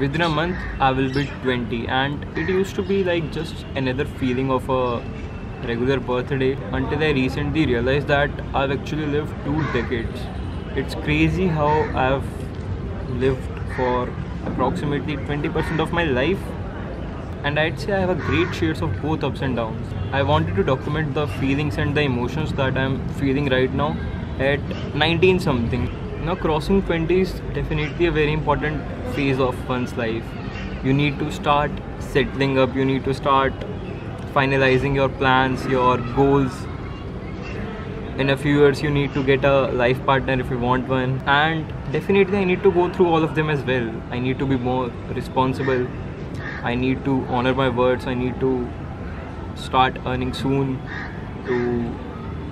within a month I will be 20 and it used to be like just another feeling of a regular birthday until I recently realized that I've actually lived two decades. It's crazy how I've lived for approximately 20% of my life and I'd say I have a great shades of both ups and downs. I wanted to document the feelings and the emotions that I'm feeling right now at 19 something. Now crossing 20 is definitely a very important phase of one's life. You need to start settling up, you need to start finalizing your plans, your goals. In a few years, you need to get a life partner if you want one, and definitely, I need to go through all of them as well. I need to be more responsible, I need to honor my words, I need to start earning soon to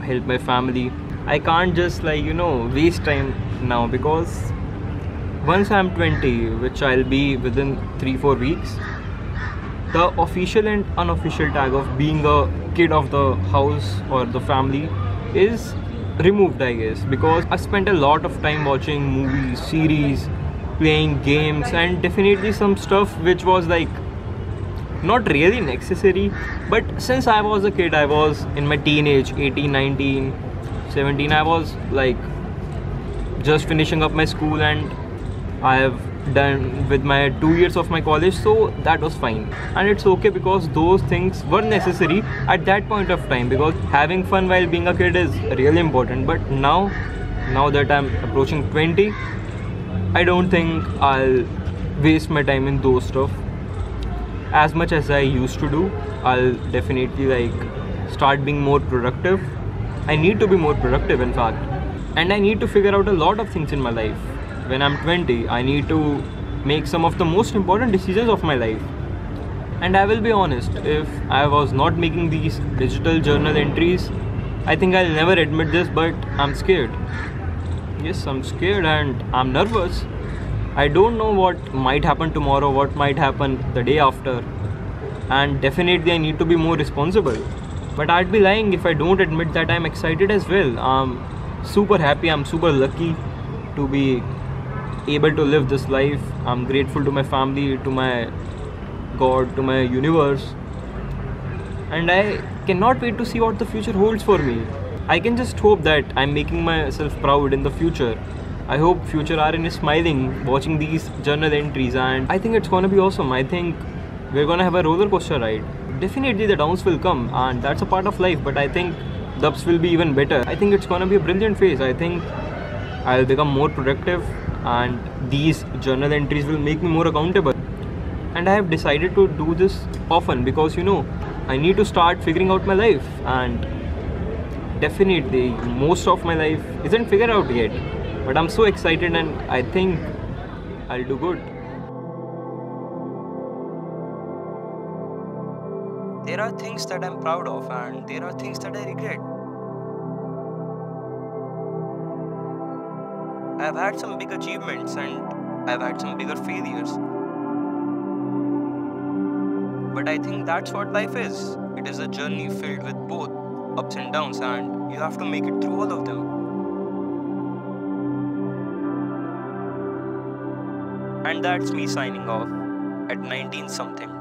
help my family. I can't just like you know waste time now because once I'm 20, which I'll be within 3 4 weeks, the official and unofficial tag of being a kid of the house or the family is removed i guess because i spent a lot of time watching movies series playing games and definitely some stuff which was like not really necessary but since i was a kid i was in my teenage 18 19 17 i was like just finishing up my school and i have done with my two years of my college so that was fine. And it's okay because those things were necessary at that point of time because having fun while being a kid is really important. But now now that i'm approaching 20 i don't think i'll waste my time in those stuff. As much as i used to do i'll definitely like start being more productive. I need to be more productive in fact and i need to figure out a lot of things in my life when I'm 20, I need to make some of the most important decisions of my life. And I will be honest, if I was not making these digital journal entries, I think I'll never admit this, but I'm scared. Yes, I'm scared and I'm nervous. I don't know what might happen tomorrow, what might happen the day after. And definitely, I need to be more responsible. But I'd be lying if I don't admit that I'm excited as well. I'm super happy, I'm super lucky to be able to live this life. I'm grateful to my family, to my God, to my universe. And I cannot wait to see what the future holds for me. I can just hope that I'm making myself proud in the future. I hope future Aryan is smiling watching these journal entries and I think it's gonna be awesome. I think we're gonna have a roller coaster ride. Definitely the downs will come and that's a part of life, but I think ups will be even better. I think it's gonna be a brilliant phase. I think I'll become more productive and these journal entries will make me more accountable and i have decided to do this often because you know i need to start figuring out my life and definitely most of my life isn't figured out yet but i'm so excited and i think i'll do good there are things that i'm proud of and there are things that i regret I've had some big achievements and I've had some bigger failures. But I think that's what life is. It is a journey filled with both ups and downs, and you have to make it through all of them. And that's me signing off at 19 something.